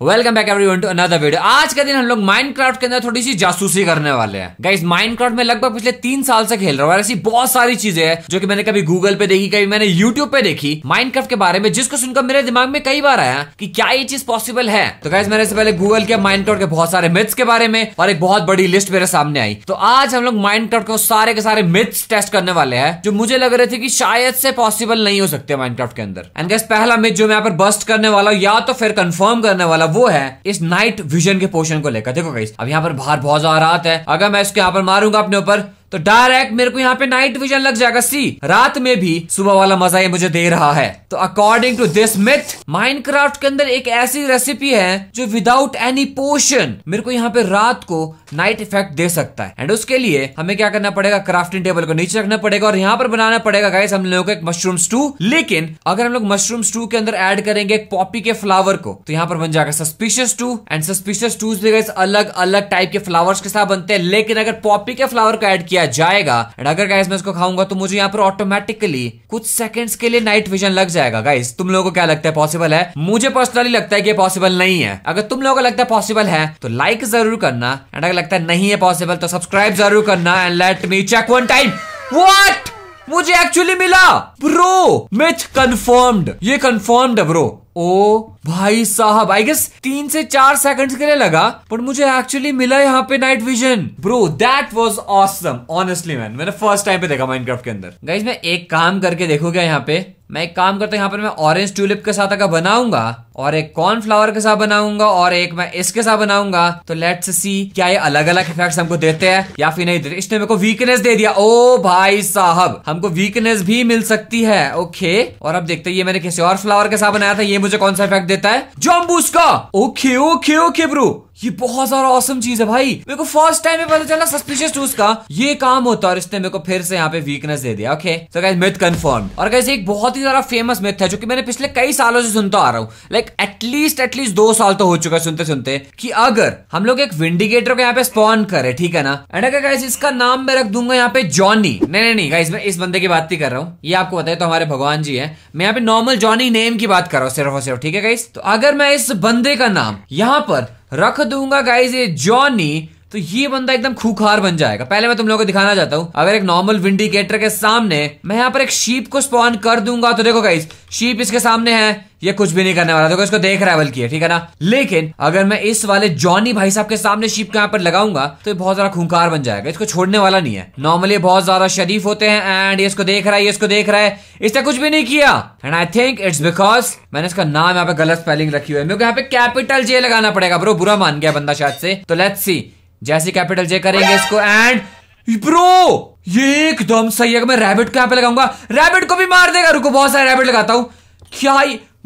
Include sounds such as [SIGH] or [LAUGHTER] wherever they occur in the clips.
Welcome back everyone to another video आज का दिन हम लोग माइनक्राफ्ट के अंदर थोड़ी सी जासूसी करने वाले हैं। गाइस माइनक्राफ्ट में लगभग पिछले तीन साल से खेल रहा हूँ ऐसी बहुत सारी चीज़ें हैं जो कि मैंने कभी गूगल पे देखी, कभी मैंने यूट्यूब पे देखी। माइनक्राफ्ट के बारे में जिसको सुनकर मेरे दिमाग में कई बार आया कि क्या ये चीज़ पॉसिबल है। तो गाइस मैंने इससे पहले गूगल किया माइनक्राफ्ट के बहुत सारे मिथ्स के बारे में और एक बहुत बड़ी लिस्ट मेरे सामने आई। तो आज हम लोग माइनक्राफ्ट के सारे के सारे मिथ्स टेस्ट करने वाले हैं, जो मुझे लग रहे थे कि शायद से पॉसिबल नहीं हो सकते माइनक्राफ्ट के अंदर। एंड गाइस पहला मिथ जो मैं यहाँ पर बस्ट करने वाला हूँ, या तो फिर कंफर्म करने वाला वो है इस नाइट विजन के पोर्शन को लेकर। देखो गाइस अब यहाँ पर बाहर बहुत ज़्यादा रात है। अगर मैं इसके यहाँ पर मारूँगा अपने ऊपर तो डायरेक्ट मेरे को यहाँ पे नाइट विजन लग जाएगा सी रात में भी सुबह वाला मज़ा ये मुझे दे रहा है। तो according to this myth Minecraft के अंदर एक ऐसी रेसिपी है जो विदाउट एनी पोशन मेरे को यहाँ पे रात को नाइट इफ़ेक्ट दे सकता है। एंड उसके लिए हमें क्या करना पड़ेगा? क्राफ्टिंग टेबल को नीचे रखना पड़ेगा और यहाँ पर बनाना पड़ेगा गाइस हम लोगों को एक मशरूम स्टू लेकिन अगर हम लोग मशरूम स्टू के अंदर एड करेंगे एक पॉपी के फ्लावर को तो यहाँ पर बन जाएगा suspicious stew and suspicious stew अलग अलग टाइप के फ्लावर्स के साथ बनते हैं। लेकिन अगर पॉपी के फ्लावर को एड किया जाएगा। एंड अगर गाइस मैं इसको खाऊँगा तो मुझे यहाँ पर ऑटोमेटिकली कुछ सेकंड्स के लिए नाइट विजन लग जाएगा। गाइस तुम लोगों को क्या लगता है? पॉसिबल है? मुझे पर्सनली लगता है कि पॉसिबल नहीं है। अगर तुम लोगों को लगता है पॉसिबल है तो लाइक ज़रूर करना। एंड अगर लगता है नहीं है पॉसिबल तो सब्सक्राइब ज़रूर करना। And let me check one time what मुझे एक्चुअली मिला। ब्रो मिथ कंफर्म्ड ये कंफर्म्ड है ब्रो ओ भाई साहब आई गेस तीन से चार सेकंड्स के लिए लगा पर मुझे एक्चुअली मिला यहाँ पे night vision bro that was awesome honestly man मैंने फ़र्स्ट टाइम पे देखा माइनक्राफ्ट के अंदर. गाइज़ मैं एक काम करके देखूँगा यहाँ पे? मैं एक काम करता हूँ, यहाँ पर मैं ऑरेंज ट्यूलिप के साथ अगर बनाऊँगा और एक कॉर्नफ्लावर के साथ बनाऊँगा और एक मैं इसके साथ बनाऊँगा। तो लेट्स सी क्या ये अलग अलग इफेक्ट्स हमको देते हैं या फिर नहीं देते। इसने मेरे को वीकनेस दे दिया। ओ भाई साहब, हमको वीकनेस भी मिल सकती है। ओके और अब देखते हैं ये मैंने किसी और फ्लावर के साथ बनाया था, ये मुझे कौन सा इफ़ेक्ट देता है? जॉम्बूस का। ओके ओके ओके ब्रू ये बहुत सारा औसम चीज़ है भाई। मेरे को फ़र्स्ट टाइम में पता चला सस्पिशियस टूस का। ये काम होता है और इसने मेरे को फिर से यहाँ पे वीकनेस दे दिया। ओके तो मिथ कंफर्म और गाइस एक बहुत ही ज़्यादा फ़ेमस मिथ है, जो कि मैंने पिछले कई सालों से सुनता आ रहा हूँ। लाइक एटलीस्ट एटलीस्ट दो साल तो हो चुका है सुनते सुनते, कि अगर हम लोग एक विंडिकेटर को यहाँ पे स्पॉन करे, ठीक है ना? एंड अगर गाइस इसका नाम मैं रख दूँगा यहाँ पे जॉनी नहीं नहीं नहीं गाइस मैं इस बंदे की बात नहीं कर रहा हूँ। ये आपको बताया तो हमारे भगवान जी है। मैं यहाँ पे नॉर्मल जॉनी नेम की बात कर रहा हूँ, सिर्फ़ और सिर्फ़, ठीक है गाइस तो अगर मैं इस बंदे का नाम यहाँ पर रख दूँगा गाइज़ ये जॉनी तो ये बंदा एकदम खूखार बन जाएगा। पहले मैं तुम लोगों को दिखाना चाहता हूँ। अगर एक नॉर्मल विंडिकेटर के सामने मैं यहाँ पर एक शीप को स्पॉन कर दूँगा तो देखो गाइस शीप इसके सामने है, ये कुछ भी नहीं करने वाला। देखो, इसको देख रहा है बल्कि, ठीक है ना? लेकिन अगर मैं इस वाले जॉनी भाई साहब के सामने शीप के यहाँ पर लगाऊँगा तो ये बहुत ज़्यादा खूंखार बन जाएगा। इसको छोड़ने वाला नहीं है। नॉर्मली बहुत ज़्यादा शरीफ होते हैं एंड ये इसको देख रहा है, ये इसको देख रहा है। इसने कुछ भी नहीं किया। And I think it's because मैंने इसका नाम यहाँ पे गलत स्पेलिंग रखी हुई है। मेरे को यहाँ पे कैपिटल जे लगाना पड़ेगा ब्रो बुरा मान गया बंदा शायद से। तो लेट्स सी जैसे कैपिटल जे करेंगे इसको एंड ब्रो ये एकदम सही है मैं रैबिट को यहाँ पे लगाऊँगा। रैबिट को भी मार देगा। रुको, बहुत सारे रैबिट लगाता हूँ। क्या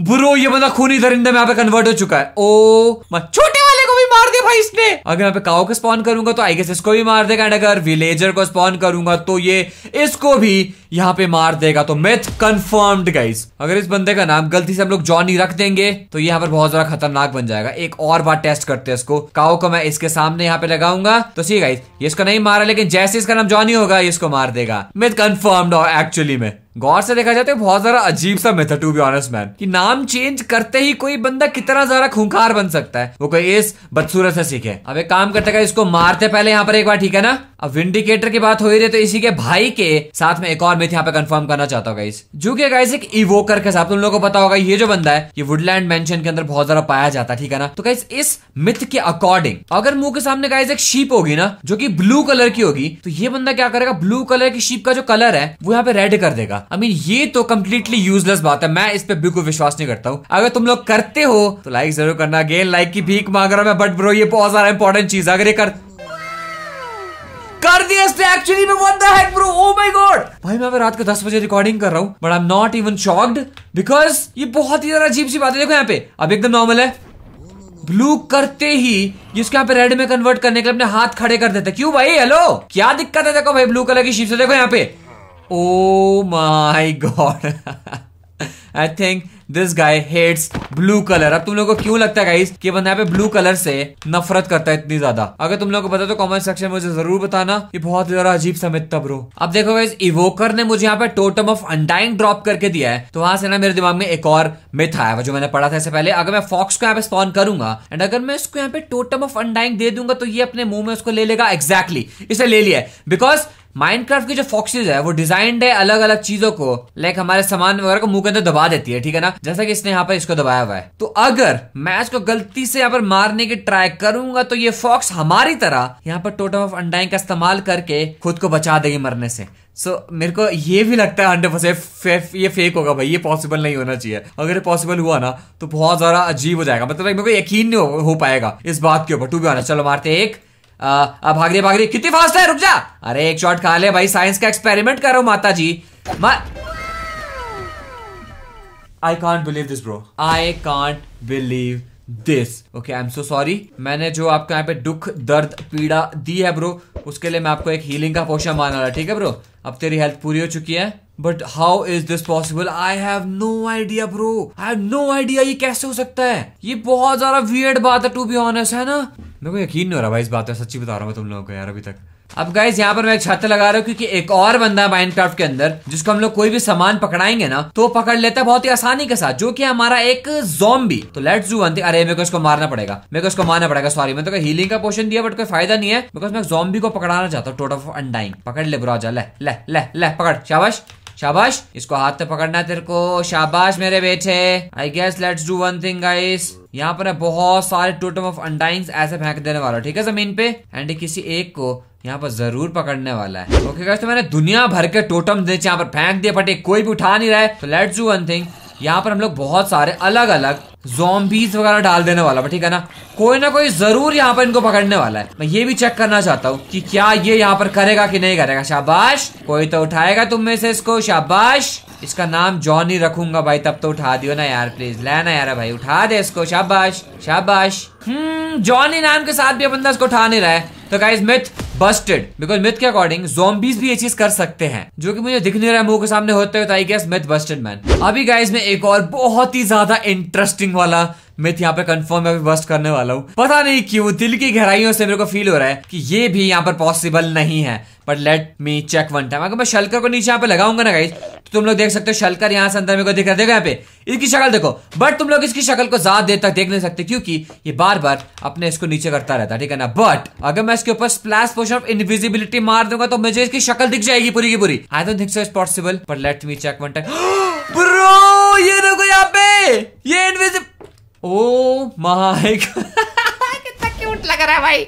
ब्रो ये बंदा खूनी दरिंदे में यहाँ पे कन्वर्ट हो चुका है। ओ छोटे वाले मार दिया भाई इसने। अगर यहाँ पे काओ को स्पॉन करूँगा तो आई गेस इसको भी मार देगा एंड अगर विलेजर को स्पॉन करूँगा तो ये इसको भी यहाँ पे मार देगा। तो मिथ कंफर्म्ड गाइस अगर इस बंदे का नाम गलती से हम लोग जॉनी रख देंगे तो यहाँ पर बहुत ज़्यादा खतरनाक बन जाएगा। एक और बार टेस्ट करते हैं इसको। काओ को मैं इसके सामने यहाँ पे लगाऊँगा। तो सी गाइस ये इसको नहीं मारा, लेकिन जैसे इसका नाम जॉनी होगा, ये इसको मार देगा। मिथ कंफर्म्ड एक्चुअली में। गौर से देखा जाए तो बहुत ज़्यादा अजीब सा method to be honest man कि नाम चेंज करते ही कोई बंदा कितना ज़्यादा खूंखार बन सकता है। वो कोई इस बदसूरत से सीखे। अब एक काम करते का इसको मारते पहले यहाँ पर एक बार, ठीक है ना? अब विंडिकेटर की बात हो रही है तो इसी के भाई के साथ में एक और मिथ यहाँ पे कंफर्म करना चाहता हूँ गाइस जो कि गाइस एक इवोकर के साथ, तुम लोगों को पता होगा, ये जो बंदा है, ये वुडलैंड मेंशन के अंदर बहुत ज़्यादा पाया जाता है, ठीक है ना? तो गाइस इस मिथ के अकॉर्डिंग अगर मुँह के सामने गाइस एक शीप होगी ना, जो की ब्लू कलर की होगी तो ये बंदा क्या करेगा? ब्लू कलर की शीप का जो कलर है, वो यहाँ पे रेड कर देगा। आई मीन ये तो कम्प्लीटली यूजलेस बात है। मैं इस पर बिल्कुल विश्वास नहीं करता हूँ। अगर तुम लोग करते हो तो लाइक ज़रूर करना। अगेन लाइक की भीख मांग रहा मैं बट ब्रो ये बहुत सारा इंपॉर्टेंट चीज़ अगर ये कर कर दिया इसने एक्चुअली में what the heck bro oh my God भाई, मैं रात को 10 बजे रिकॉर्डिंग कर रहा हूँ but I am not even shocked because ये बहुत ही ज़्यादा अजीब सी बात है। देखो यहाँ पे, अब एकदम नॉर्मल है। ब्लू करते ही इसको यहाँ पे रेड में कन्वर्ट करने के लिए अपने हाथ खड़े कर देते क्यों भाई? हेलो क्या दिक्कत है? देखो भाई ब्लू कलर की शीप से देखो यहाँ पे। ओ my God I think this guy hates blue colour अब तुम लोगों को क्यों लगता है गाइस कि बंदा यहाँ पे ब्लू कलर से नफरत करता है इतनी ज़्यादा? अगर तुम लोगों को पता तो कमेंट सेक्शन में मुझे ज़रूर बताना ये बहुत ज़्यादा अजीब सा ब्रो अब देखो गाइस इवोकर ने मुझे यहाँ पे टोटम ऑफ़ अंडाइंग ड्रॉप करके दिया है। तो वहाँ से ना मेरे दिमाग में एक और मिथ आया जो मैंने पढ़ा था इससे पहले। अगर मैं फॉक्स को यहाँ पे स्पॉन करूँगा एंड अगर मैं इसको यहाँ पे टोटम ऑफ़ अंडाइंग दे दूँगा तो ये अपने मुँह में उसको ले लेगा। एग्जैक्टली इसे ले लिया बिकॉज़ माइनक्राफ्ट की जो फॉक्सेज है वो डिजाइंड है अलग अलग चीज़ों को लाइक हमारे सामान वगैरह को मुँह के अंदर दबा देती है ठीक है ना? जैसा कि इसने यहाँ पर इसको दबाया हुआ है। तो अगर मैं इसको गलती से यहाँ पर मारने की ट्राई करूँगा तो ये फॉक्स हमारी तरह यहाँ पर टोटम ऑफ़ अंडाइंग का इस्तेमाल करके खुद को बचा देगी मरने से। सो so, मेरे को ये भी लगता है हंड्रेड परसेंट ये फेक होगा भाई ये पॉसिबल नहीं होना चाहिए। अगर ये पॉसिबल हुआ ना तो बहुत ज़्यादा अजीब हो जाएगा। मतलब मेरे को यकीन नहीं हो, हो पाएगा इस बात के ऊपर टू भी आना चलो मारते एक। अब भाग रही भाग रही कितनी फास्ट है? रुक जा। अरे एक शॉट खा ले भाई साइंस का एक्सपेरिमेंट करो माता जी I can't believe this bro I can't believe this okay I am so sorry मैंने जो आपको यहाँ पे दुख दर्द पीड़ा दी है ब्रो उसके लिए मैं आपको एक हीलिंग का पोशन मारने वाला ठीक है ब्रो अब तेरी हेल्थ पूरी हो चुकी है। But how is this possible I have no idea bro I have no idea ये कैसे हो सकता है। ये बहुत ज़्यादा वियर्ड बात है टू बी ऑनेस्ट है ना? मेरे को यकीन नहीं हो रहा भाई इस बात है सच्ची बता रहा हूँ तुम लोगों को यार अभी तक। अब गाइज़ यहाँ पर मैं छत लगा रहा हूँ क्योंकि एक और बंदा है माइनक्राफ्ट के अंदर, जिसको हम लोग कोई भी सामान पकड़ाएँगे ना तो पकड़ लेता है बहुत ही आसानी के साथ, जो कि हमारा एक जोम्बी तो लेट्स डू वन थिंग अरे मेरे को इसको मारना पड़ेगा। मेरे को इसको मारना पड़ेगा सॉरी मैं तो हीलिंग का पोशन दिया बट कोई फ़ायदा नहीं है बिकॉज़ मैं जोम्बी को पकड़ाना चाहता हूँ टोटल ऑफ़ अनडाइंग पकड़ ले बुरा ले ले ले ले, पकड़। शाबाश। शाबाश इसको हाथ में पकड़ना तेरे को। शाबाश मेरे बेटे। I guess let's do one thing guys यहाँ पर बहुत सारे टोटम ऑफ़ अंडाइंग्स ऐसे फेंक देने वाला। ठीक है ज़मीन पे? एंड किसी एक को यहाँ पर ज़रूर पकड़ने वाला है। ओके okay, तो मैंने दुनिया भर के टोटम यहाँ पर फेंक दिया बट कोई भी उठा नहीं रहा है। तो लेट्स डू वन थिंग यहाँ पर हम लोग बहुत सारे अलग अलग जोम्बीज वगैरह डाल देने वाला ठीक है ना? कोई ना कोई ज़रूर यहाँ पर इनको पकड़ने वाला है। मैं ये भी चेक करना चाहता हूँ कि क्या ये यहाँ पर करेगा कि नहीं करेगा। शाबाश! कोई तो उठाएगा तुम में से इसको, शाबाश! इसका नाम जॉनी रखूँगा भाई, तब तो उठा दियो ना यार प्लीज़ लेना यार भाई, उठा दे इसको, शाबाश! शाबाश! हम्म जॉनी नाम के साथ भी बंदा इसको उठा नहीं रहा। है तो guys myth busted because myth के अकॉर्डिंग जोम्बीज भी ये चीज़ कर सकते हैं, जो कि मुझे दिख नहीं रहा है मुँह के सामने होते हुए I guess myth busted man अभी गाइज़ में एक और बहुत ही ज़्यादा इंटरेस्टिंग वाला मिथ यहाँ पे कंफर्म मैं बस्ट करने वाला हूँ। पता नहीं क्यों, दिल की गहराइयों से मेरे को फील हो रहा है कि ये भी यहाँ पर पॉसिबल नहीं है। But let me check one time अगर मैं शलकर को नीचे यहाँ पे लगाऊँगा ना गाइज़ तो तुम लोग देख सकते हो शलकर यहाँ से अंदर मेरे को दिख रहा यहाँ पे इसकी शक्ल देखो। बट तुम लोग इसकी शक्ल को ज़्यादा देर तक देख नहीं सकते, क्योंकि ये बार बार अपने इसको नीचे करता रहता है, ठीक है ना? बट अगर मैं इसके ऊपर स्प्लैश ऑफ़ इनविजिबिलिटी मार दूँगा तो मुझे इसकी शक्ल दिख जाएगी पूरी की पूरी। I don't think so it's possible but let me check one time bro, ये देखो यहाँ पे, ये इनविजिबल ओ माय कितना क्यूट लग रहा है भाई।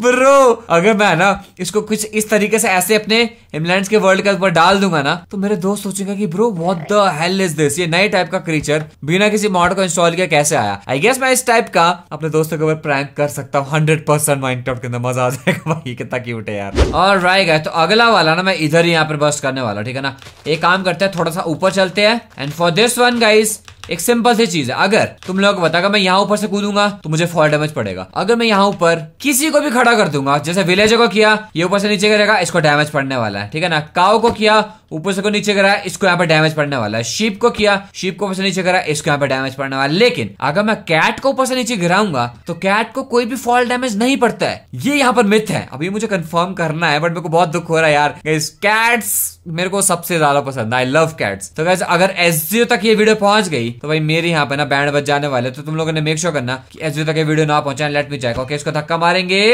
ब्रो अगर मैं ना इसको कुछ इस तरीके से ऐसे अपने हिमलैंड के वर्ल्ड के ऊपर डाल दूँगा ना तो मेरे दोस्त सोचेंगे कि bro what the hell is this ये नए टाइप का क्रीचर बिना किसी मॉड को इंस्टॉल किया कैसे आया? आई गेस मैं इस टाइप का अपने दोस्तों के ऊपर प्रैंक कर सकता हूँ हंड्रेड परसेंट माइंड के अंदर। मज़ा आ जाएगा [LAUGHS] भाई, कितना क्यूट है यार। और गए तो अगला वाला ना मैं इधर ही यहाँ पर बस्ट करने वाला, ठीक है ना? एक काम करते हैं, थोड़ा सा ऊपर चलते हैं। And for this one guys एक सिंपल सी चीज़ है। अगर तुम लोगों को बतागा मैं यहाँ ऊपर से कूदूँगा तो मुझे फॉल डैमेज पड़ेगा। अगर मैं यहाँ ऊपर किसी को भी खड़ा कर दूँगा, जैसे विलेजर को किया, ये ऊपर से नीचे करेगा, इसको डैमेज पड़ने वाला है। ठीक है ना? काउ को किया, ऊपर से को नीचे करा, इसको यहाँ पे डैमेज पड़ने वाला है। शीप को किया शीप को ऊपर से नीचे करा, इसको यहाँ पे डैमेज पड़ने वाला है। लेकिन अगर मैं कैट को ऊपर से नीचे गिराऊँगा तो कैट को कोई भी फॉल डैमेज नहीं पड़ता है। ये यहाँ पर मिथ है। अभी मुझे कंफर्म करना है बट मेरे को बहुत दुख हो रहा है यार। कैट्स मेरे को सबसे ज़्यादा पसंद आई लव कैट्स तो कैसे अगर एसजीओ तक ये वीडियो पहुँच गई तो भाई मेरे यहाँ पे ना बैंड बज जाने वाले तो तुम लोगों ने मेक श्योर करना कि एस तक ये वीडियो ना पहुँचा लेट मी चेक ओके इसको धक्का मारेंगे।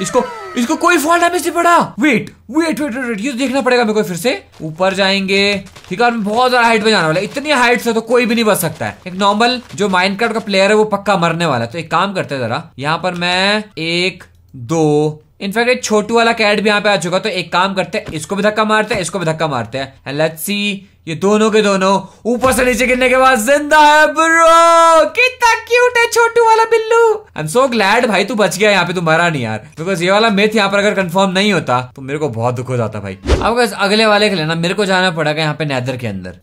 इसको इसको कोई फॉल्ट डैमेज नहीं पड़ा वेट वेट वेट वेट ये तो देखना पड़ेगा मेरे को फिर से। ऊपर जाएँगे। ठीक है बहुत ज़्यादा हाइट पे जाने वाला इतनी हाइट से तो कोई भी नहीं बच सकता है। एक नॉर्मल जो माइनक्राफ्ट का प्लेयर है, वो पक्का मरने वाला है। तो एक काम करते हैं जरा, यहाँ पर मैं एक, दो इनफैक्ट एक छोटू वाला कैट भी यहाँ पे आ चुका तो एक काम करते हैं, इसको भी धक्का मारते हैं, इसको भी धक्का मारते हैं। लेट्स सी ये दोनों के दोनों ऊपर से नीचे गिरने के बाद ज़िंदा है, ब्रो। कितना क्यूट है, छोटू वाला बिल्लू। आई एम सो ग्लैड भाई तू बच गया, यहाँ पे तू मरा नहीं यार। बिकॉज़ ये वाला मेथ यहाँ पर अगर कंफर्म नहीं होता तो मेरे को बहुत दुख हो जाता भाई। अब अगले वाले के लेना मेरे को जाना पड़ेगा यहाँ पे नैदर के अंदर।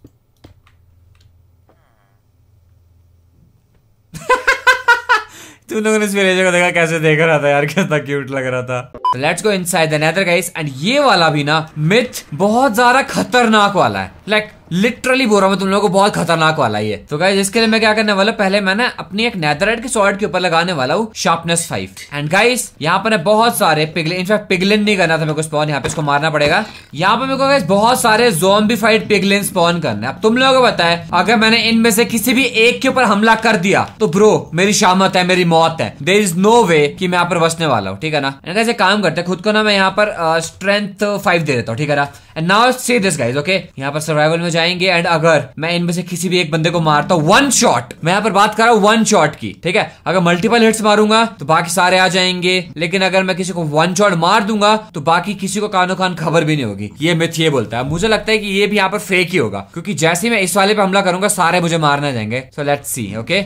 तुम लोगों ने इस विलेजर को देखा कैसे देख रहा था यार कितना क्यूट लग रहा था। Let's go inside the nether guys and ये वाला भी ना मिथ बहुत ज़्यादा खतरनाक वाला है। लाइक like, लिटरली बोल रहा हूँ तुम लोगों को बहुत खतरनाक वाला ये। तो गाइज़ इसके लिए मैं क्या करने वाला पहले मैं ना अपनी एक नेदरराइट के सॉर्ड के ऊपर लगाने वाला हूँ शार्पनेस फाइव एंड गाइस यहाँ पर बहुत सारे पिगलिन इनफैक्ट पिगलिन नहीं करना था मेरे को स्पॉन यहाँ पे इसको मारना पड़ेगा। यहाँ पे मेरे को गाइस बहुत सारे फाइट पिगलिन स्पॉन करने अब तुम लोगों को है, अगर मैंने इनमें से किसी भी एक के ऊपर हमला कर दिया तो ब्रो मेरी शामत है, मेरी मौत है। देर इज़ नो वे की मैं यहाँ पर बसने वाला हूँ, ठीक है ना? कैसे काम करते खुद को ना मैं यहाँ पर स्ट्रेंथ फाइव दे देता हूँ, ठीक है ना? And now see this guys okay यहाँ पर सर्वाइवल में जाएँगे एंड अगर मैं इनमें से किसी भी एक बंदे को मारता हूँ वन शॉट मैं यहाँ पर बात कर रहा हूँ वन शॉट की, ठीक है? अगर मल्टीपल हिट्स मारूँगा तो बाकी सारे आ जाएँगे। लेकिन अगर मैं किसी को वन शॉट मार दूँगा तो बाकी किसी को कानो कान खबर भी नहीं होगी। ये मिथ ये बोलता है। मुझे लगता है कि ये भी यहाँ पर फेक ही होगा। क्योंकि जैसे मैं इस वाले पे हमला करूँगा, सारे मुझे मारने जाएँगे। So let's see okay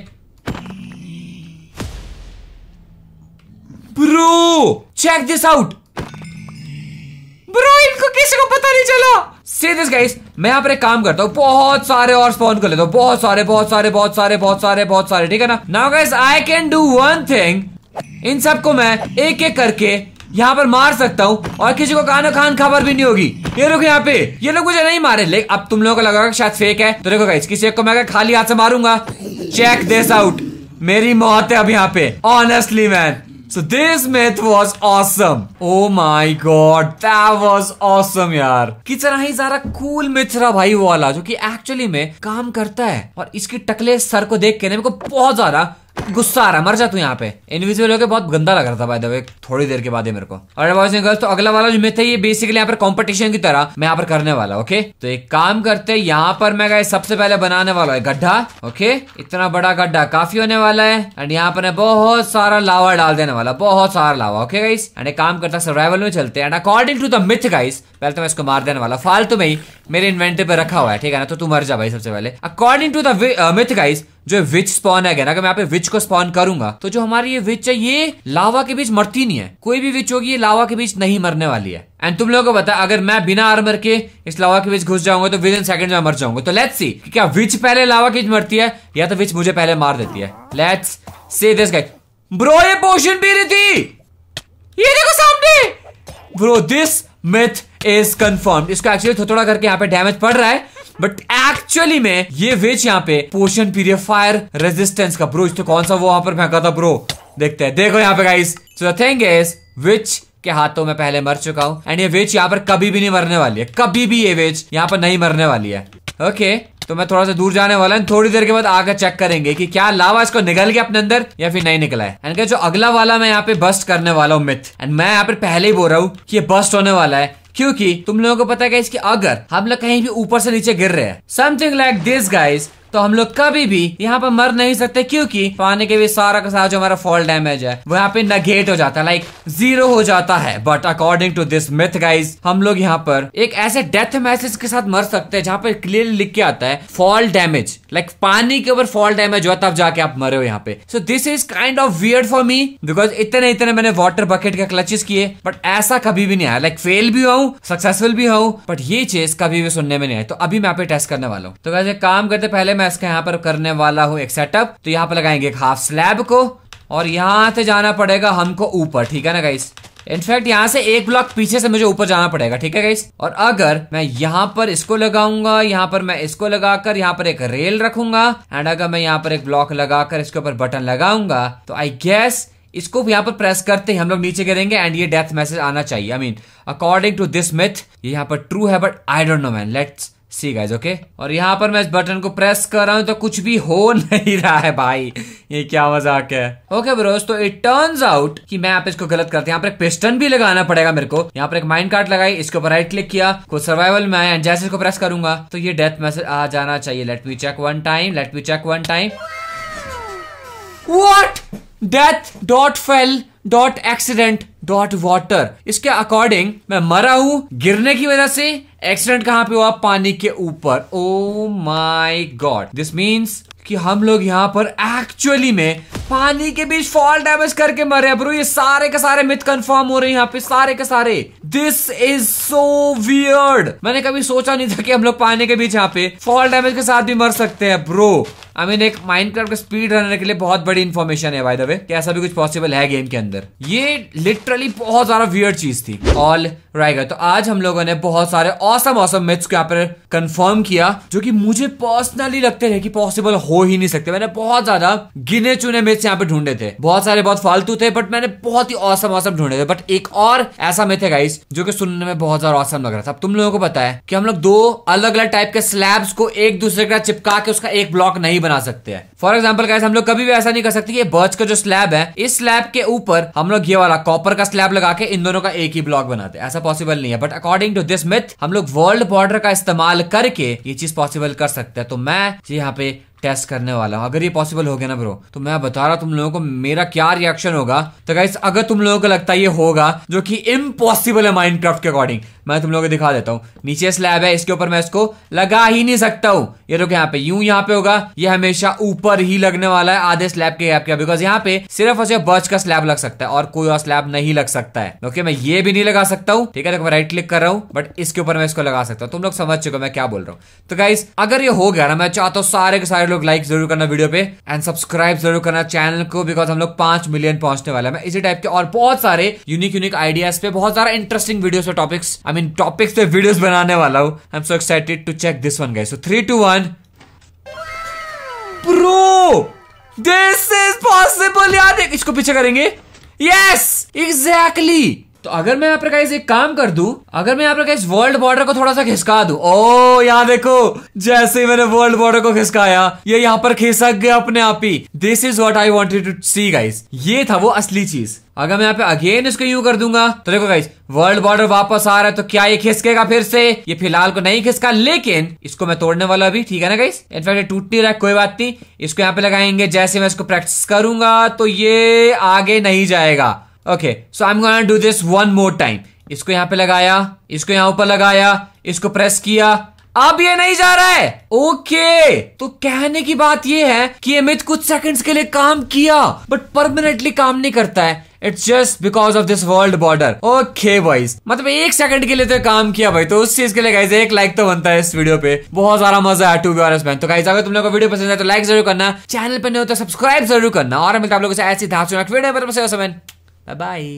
bro check this out bro, इनको किसी को पता नहीं चला। सी दिस गाइस मैं यहाँ पर एक काम करता हूँ। बहुत सारे और स्पॉन कर लेता हूँ। बहुत सारे बहुत सारे बहुत सारे बहुत सारे बहुत सारे, ठीक है ना? Now guys I can do one thing इन सबको मैं एक एक करके यहाँ पर मार सकता हूँ और किसी को कानो खान खबर भी नहीं होगी। ये लोग यहाँ पे। ये लोग मुझे नहीं मारे। लेकिन अब तुम लोगों को लगा शायद फेक है। तो देखो गाइस किसी को मैं खाली हाथ से मारूँगा चेक दिस आउट मेरी मौत है अब यहाँ पे। Honestly man So this myth was awesome. Oh my god, that was awesome यार कितना ही ज़्यादा cool myth रहा भाई वो वाला जो कि एक्चुअली में काम करता है और इसकी टकले सर को देख के ना मेरे को बहुत ज़्यादा गुस्सा आ रहा है, मर जा तू यहाँ पे। इनविजिबल होकर बहुत गंदा लग रहा था भाई दबे थोड़ी देर के बाद मेरे को। और बॉयज़ एंड गर्ल्स तो अगला वाला जो मिथ है ये बेसिकली यहाँ पर कंपटीशन की तरह मैं यहाँ पर करने वाला ओके तो एक काम करते यहाँ पर मैं सबसे पहले बनाने वाला है गड्ढा ओके इतना बड़ा गड्ढा काफ़ी होने वाला है एंड यहाँ पर बहुत सारा लावा डाल देने वाला, बहुत सारा लावा ओके गाइस एंड एक काम करता सर्वाइवल में चलते and according to the myth guys पहले तो मैं इसको मार देने वाला, फालतू में ही मेरे इन्वेंटरी पे रखा हुआ है, ठीक है ना? तो तू मर जा भाई सबसे पहले। According to the myth guys जो विच स्पॉन है ना अगर मैं यहाँ पे विच को स्पॉन करूँगा तो जो हमारी ये विच है, ये लावा के बीच मरती नहीं है। कोई भी विच होगी, ये लावा के बीच नहीं मरने वाली है। एंड तुम लोगों को बता अगर मैं बिना आर्मर के इस लावा के बीच घुस जाऊँगा तो विद इन सेकंड में मर जाऊँगा। तो लेट्स सी क्या विच पहले लावा के बीच मरती है, या तो विच मुझे पहले मार देती है। Let's say this guys bro ये पोशन पी रही थी। ये देखो सामने। Bro this myth is confirm इसको एक्चुअली थोड़ा करके यहाँ पे डैमेज पड़ रहा है बट एक्चुअली में ये विच यहाँ पे पोशन प्यूरिफायर रेजिस्टेंस का ब्रो तो कौन सा वो वहाँ पर फेंका था ब्रो देखते हैं। देखो यहाँ पे guys so the thing is witch के हाथों में पहले मर चुका हूँ एंड ये वेच यहाँ पर कभी भी नहीं मरने वाली है। कभी भी ये वेच यहाँ पर नहीं मरने वाली है। ओके okay, तो मैं थोड़ा सा दूर जाने वाला हूँ। थोड़ी देर के बाद आकर चेक करेंगे कि क्या लावा इसको निकल गया अपने अंदर या फिर नहीं निकला है। एंड जो अगला वाला मैं यहाँ पे बस्ट करने वाला हूँ, मिथ। एंड मैं यहाँ पे पहले ही बोल रहा हूँ कि ये बस्ट होने वाला है। क्योंकि तुम लोगों को पता है कि अगर हम लोग कहीं भी ऊपर से नीचे गिर रहे हैं। समथिंग लाइक दिस गाइज़ तो हम लोग कभी भी यहाँ पर मर नहीं सकते, क्योंकि पानी के भी सारा का सारा जो हमारा फॉल डैमेज है, वो यहाँ पे नगेट हो जाता है लाइक ज़ीरो हो जाता है। But according to this myth guys हम लोग यहाँ पर एक ऐसे डेथ मैसेज के साथ मर सकते हैं, जहाँ पर क्लियरली लिख के आता है फॉल डैमेज लाइक पानी के ऊपर फॉल डैमेज हुआ, तब जाके आप मरे हो यहाँ पे। So this is kind of weird for me because इतने इतने मैंने वाटर बकेट के क्लचेस किए बट ऐसा कभी भी नहीं आया। लाइक फेल भी हूँ सक्सेसफुल भी हूँ बट ये चीज़ कभी भी सुनने में नहीं आया तो अभी मैं यहाँ पे टेस्ट करने वाला हूँ। तो वैसे काम करते पहले मैं इसका यहाँ पर करने वाला हूँ एक सेटअप तो यहाँ पर लगाएँगे एक हाफ़ स्लैब को, और यहाँ से जाना पड़ेगा हमको ऊपर, ठीक है ना गाइस इनफैक्ट यहाँ से एक ब्लॉक पीछे से मुझे ऊपर जाना पड़ेगा, ठीक है गाइस और अगर मैं यहाँ पर इसको लगाऊँगा, यहाँ पर मैं इसको लगाकर यहाँ पर एक रेल रखूँगा एंड अगर मैं यहाँ पर एक ब्लॉक लगाकर इसके ऊपर बटन लगाऊँगा तो आई गेस इसको यहाँ पर प्रेस करते ही हम लोग नीचे गिरेंगे एंड ये डेथ मैसेज आना चाहिए। I mean according to this myth ये यहाँ पर ट्रू है but I don't know man let's see guys okay और यहाँ पर मैं इस बटन को प्रेस कर रहा हूँ तो कुछ भी हो [LAUGHS] नहीं रहा है, भाई। ये क्या मज़ाक है? ओके ब्रोस तो इट टर्न्स आउट कि मैं यहाँ पे इसको गलत करता यहाँ पर एक पिस्टन भी लगाना पड़ेगा मेरे को। यहाँ पर एक माइंड कार्ड लगाई, इसके ऊपर राइट क्लिक किया कुछ सर्वाइवल में आया जैसे इसको प्रेस करूँगा तो ये डेथ मैसेज आ जाना चाहिए। Let me check one time let me check one time what death dot fail dot accident dot water इसके अकॉर्डिंग मैं मरा हूँ, गिरने की वजह से एक्सीडेंट कहाँ पे हुआ? पानी के ऊपर। Oh my God this means कि हम लोग यहाँ पर एक्चुअली में पानी के बीच फॉल डैमेज करके मरे ब्रो, ये सारे के सारे मिथ कंफर्म हो रहे हैं यहाँ पे, सारे के सारे। दिस इज़ सो वियर्ड मैंने कभी सोचा नहीं था कि हम लोग पानी के बीच यहाँ पे फॉल डैमेज के साथ भी मर सकते हैं, ब्रो। आई मीन एक माइनक्राफ्ट का स्पीड रनर के लिए बहुत बड़ी इन्फॉर्मेशन है बाय द वे कि ऐसा भी कुछ पॉसिबल है गेम के अंदर। ये लिटरली बहुत ज़्यादा वियर्ड चीज़ थी। ऑल राइगर तो आज हम लोगों ने बहुत सारे औसम औसम मिथ्स को यहाँ पर कंफर्म किया, जो कि मुझे पर्सनली लगते थे कि पॉसिबल हो ही नहीं सकते। मैंने बहुत ज़्यादा गिने चुने मिथ्स यहाँ पे ढूंढे थे। बहुत सारे बहुत फालतू थे बट मैंने बहुत ही औसम औसम ढूंढे थे। बट एक और ऐसा मिथ है गाइस जो कि सुनने में बहुत ज़्यादा औसम लग रहा था। अब तुम लोगों को पता है कि हम लोग दो अलग अलग टाइप के स्लैब्स को एक दूसरे का चिपका के उसका एक ब्लॉक नहीं बना सकते हैं। फॉर एग्ज़ाम्पल गाइस हम लोग कभी भी ऐसा नहीं कर सकते कि बर्च का जो स्लैब है, इस स्लैब के ऊपर हम लोग ये वाला कॉपर का स्लैब लगा के इन दोनों का एक ही ब्लॉक बनाते ऐसा पॉसिबल नहीं है। But according to this myth हम लोग वर्ल्ड बॉर्डर का इस्तेमाल करके ये चीज़ पॉसिबल कर सकते हैं। तो मैं यहाँ पे टेस्ट करने वाला हूँ। अगर ये पॉसिबल हो गया ना ब्रो तो मैं बता रहा तुम लोगों को मेरा क्या रिएक्शन होगा। तो गाइस अगर तुम लोगों को लगता है ये होगा, जो कि इम्पॉसिबल है माइनक्राफ्ट के अकॉर्डिंग मैं तुम लोगों को दिखा देता हूँ। नीचे स्लैब है, इसके ऊपर मैं इसको लगा ही नहीं सकता हूँ। ये देखो यहाँ पे, यूँ यहाँ पे होगा। ये हमेशा ऊपर ही लगने वाला है, आधे स्लैब के गैप के बिकॉज़ यहाँ पे सिर्फ़ और सिर्फ़ बर्च का स्लैब लग सकता है, और कोई और स्लैब नहीं लग सकता है। ओके मैं ये भी नहीं लगा सकता हूँ। ठीक है मैं राइट क्लिक कर रहा हूँ बट इसके ऊपर मैं इसको लगा सकता हूँ। तुम लोग समझ चुके मैं क्या बोल रहा हूँ। तो गाइस अगर ये हो गया ना, मैं चाहता हूँ सारे के सारे लोग लाइक ज़रूर करना वीडियो पे एंड सब्सक्राइब ज़रूर करना चैनल को बिकॉज़ हम लोग पाँच मिलियन पहुँचने वाला है। मैं इसी टाइप के और बहुत सारे यूनिक यूनिक आइडियाज़ पे, बहुत सारा इंटरेस्टिंग वीडियो पे टॉपिक्स आई मीन टॉपिक्स पे वीडियोस बनाने वाला हूँ। I am so excited to check this one guys so three two one bro this is possible यार। देख, इसको पीछे करेंगे। यस एग्जैक्टली तो अगर मैं यहाँ पर गाइस एक काम कर दूँ, अगर मैं यहाँ पर गाइस वर्ल्ड बॉर्डर को थोड़ा सा खिसका दूँ। ओ, यहाँ देखो, जैसे ही मैंने वर्ल्ड बॉर्डर को खिसकाया ये यहाँ पर खिसक गया अपने आप ही। This is what I wanted to see guys ये था वो असली चीज़। अगर मैं यहाँ पे अगेन इसको यूँ कर दूँगा तो देखो गाइस वर्ल्ड बॉर्डर वापस आ रहा है तो क्या ये खिसकेगा फिर से? ये फ़िलहाल को नहीं खिसका, लेकिन इसको मैं तोड़ने वाला अभी, ठीक है ना गाइस इनफैक्ट टूट नहीं रहा, कोई बात नहीं। इसको यहाँ पे लगाएँगे, जैसे मैं इसको प्रैक्टिस करूँगा तो ये आगे नहीं जाएगा। Okay so I am gonna do this one more time इसको यहाँ पे लगाया, इसको यहाँ ऊपर लगाया, इसको प्रेस किया अब ये नहीं जा रहा है। ओके तो कहने की बात ये है कि मिथ कुछ सेकंड्स के लिए काम किया बट परमानेंटली काम नहीं करता है। It's just because of this world border okay boys मतलब एक सेकंड के लिए तो काम किया भाई तो उस चीज़ के लिए गाइज़ एक लाइक तो बनता है इस वीडियो पे। बहुत सारा मज़ा है टू बी ऑनेस्ट मैन तो गाइज़ अगर तुम लोग को वीडियो पसंद है तो लाइक ज़रूर करना। चैनल पर नहीं हो तो सब्सक्राइब ज़रूर करना। और मिलता आप लोगों से ऐसी धाचुना वीडियो पर bye.